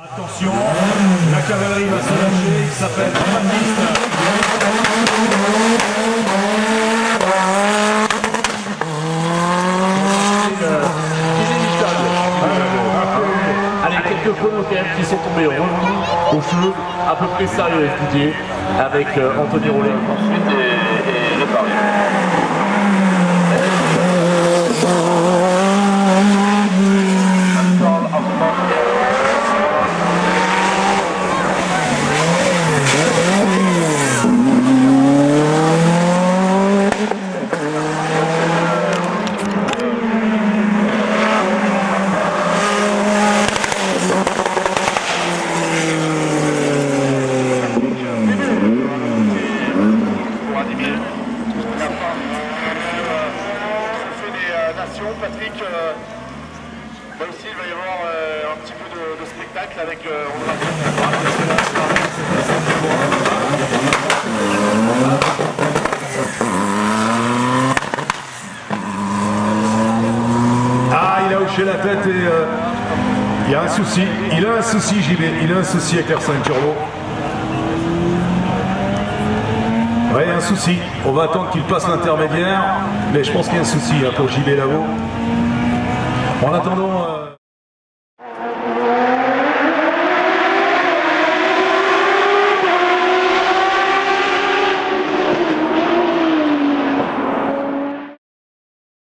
Attention, la cavalerie va se lâcher, il s'appelle Baptiste. Allez, quelques chronos quand même qui sont tombés ronds aux cheveux, à peu près sérieux et étudiés, avec euh, Anthony Rollet ensuite et. Euh. Patrick, euh, aussi, il va y avoir euh, un petit peu de, spectacle avec. euh, Ah, il a hoché la tête et euh, il y a un souci. Il a un souci, JB. Il a un souci avec R5 Turbo. Ouais, il y a souci. On va attendre qu'il passe l'intermédiaire. Mais je pense qu'il y a un souci hein, pour JB là-haut. En attendant. euh,